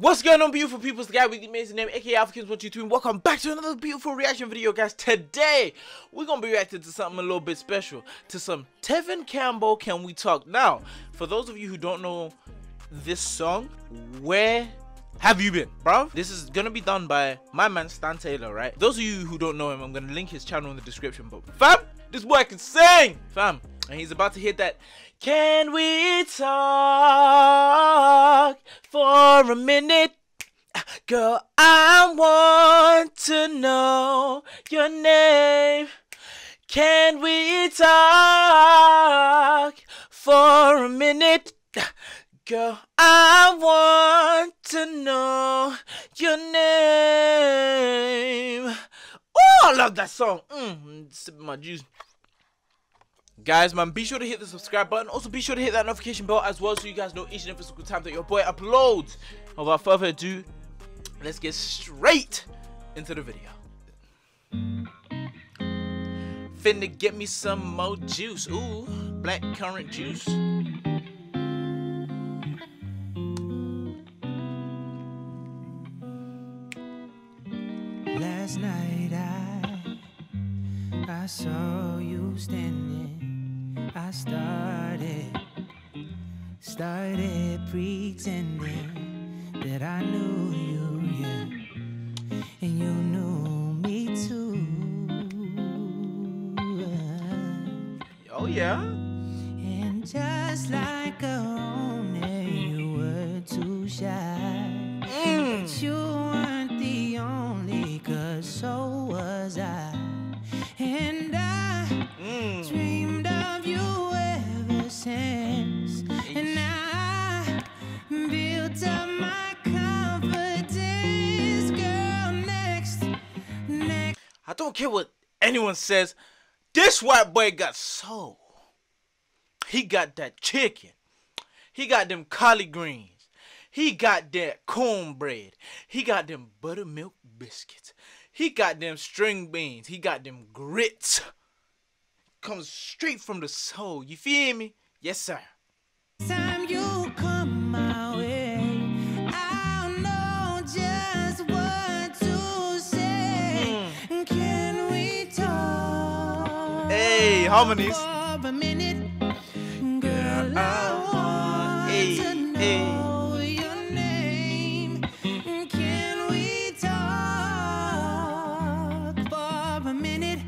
What's going on, beautiful people? It's the guy with the amazing name, aka AlphaKings123. Welcome back to another beautiful reaction video, guys. Today, we're gonna be reacting to something a little bit special. To some Tevin Campbell, Can We Talk? Now, for those of you who don't know this song, where have you been, bro? This is gonna be done by my man Stan Taylor, right? Those of you who don't know him, I'm gonna link his channel in the description. But fam, this boy can sing, fam, and he's about to hit that. Can we talk for a minute? Girl, I want to know your name. Can we talk for a minute? Girl, I want to know your name. Oh, I love that song. Mm, sipping my juice. Guys, man, be sure to hit the subscribe button. Also, be sure to hit that notification bell as well so you guys know each and every single time that your boy uploads. Without further ado, let's get straight into the video. Finna get me some more juice. Ooh, black currant juice. Last night I I saw you standing. I started started pretending that I knew you, yeah, and you knew me too. Oh yeah. And just like a care what anyone says. This white boy got soul. He got that chicken. He got them collard greens. He got that cornbread. He got them buttermilk biscuits. He got them string beans. He got them grits. Comes straight from the soul. You feel me? Yes, sir. time you come my for a minute?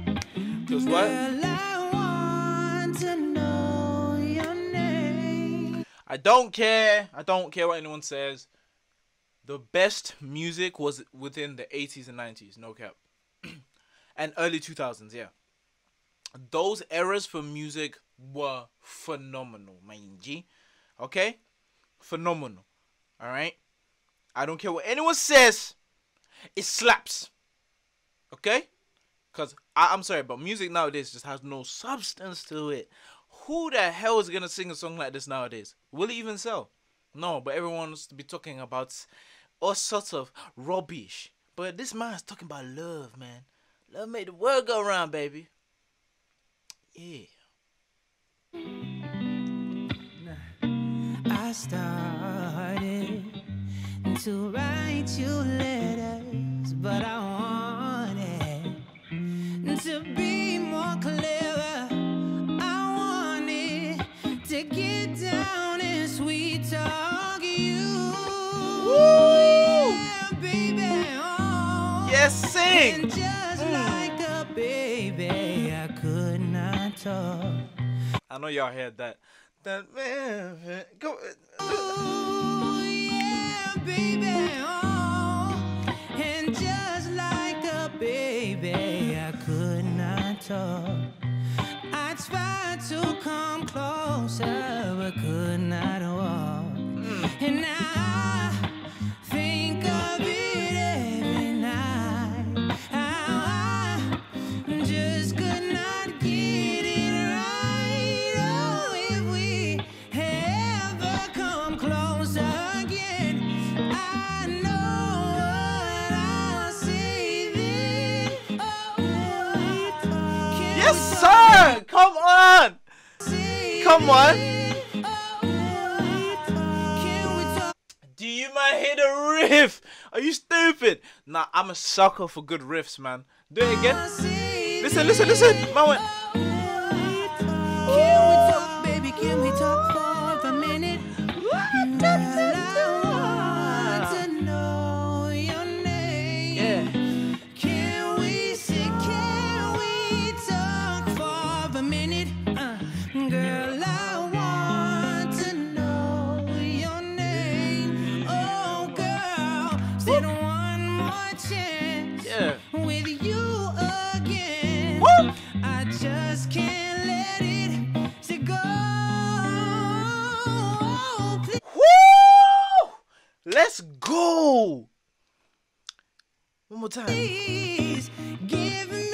Just what? Girl, I want to know your name. I don't care. I don't care what anyone says. The best music was within the 80s and 90s, no cap. and early 2000s, yeah. Those eras for music were phenomenal, man. G. Okay? Phenomenal. Alright? I don't care what anyone says. It slaps. Okay? Because I'm sorry, but music nowadays just has no substance to it. Who the hell is going to sing a song like this nowadays? Will it even sell? No, but everyone wants to be talking about all sorts of rubbish. But this man's talking about love, man. Love made the world go round, baby. Yeah. I started to write you letters, but I wanted to be more clever. I wanted to get down and sweet talk you. Yeah, baby. Oh. Yes, sing. Talk. I know y'all heard that. That man, go. Ooh, yeah, baby, oh. And just like a baby, I could not talk. I tried to come closer, but could not walk. Hmm. And I we Come on. Can we talk? Do you mind man hit a riff. Are you stupid? Nah, I'm a sucker for good riffs, man. Do it again. Listen, listen, listen. Man went. Can one more chance Yeah. with you again. Woo! I just can't let it go. Please. Woo! Let's go. One more time. Please give me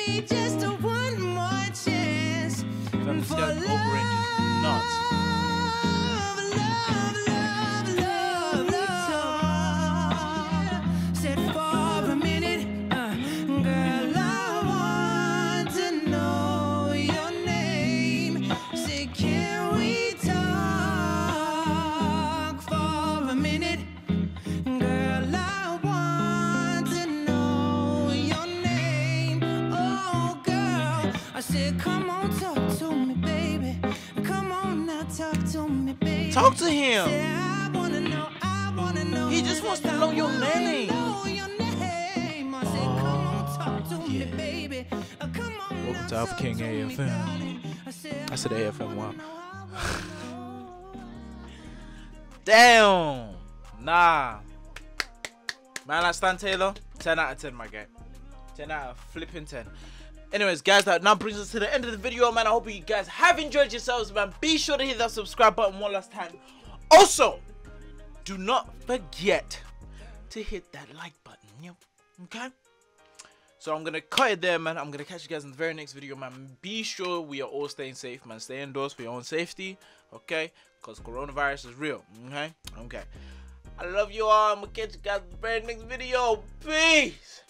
talk to me, baby. Talk to him. Say, I wanna know, I wanna know. He just wants to know your name. know your name. I said, come on, talk to me, yeah. baby. Uh, Welcome to Alpha King AFM. I said, I said I AFM, wanna wow. know, I wanna know. Damn. Nah. Man I stand Taylor, 10 out of 10, my guy. 10 out of flipping 10. Anyways, guys, that now brings us to the end of the video, man. I hope you guys have enjoyed yourselves, man. Be sure to hit that subscribe button one last time. Also, do not forget to hit that like button. Okay? So I'm gonna cut it there, man. I'm gonna catch you guys in the very next video, man. Be sure we are all staying safe, man. Stay indoors for your own safety, okay? Because coronavirus is real, okay? Okay. I love you all. I'm gonna catch you guys in the very next video. Peace.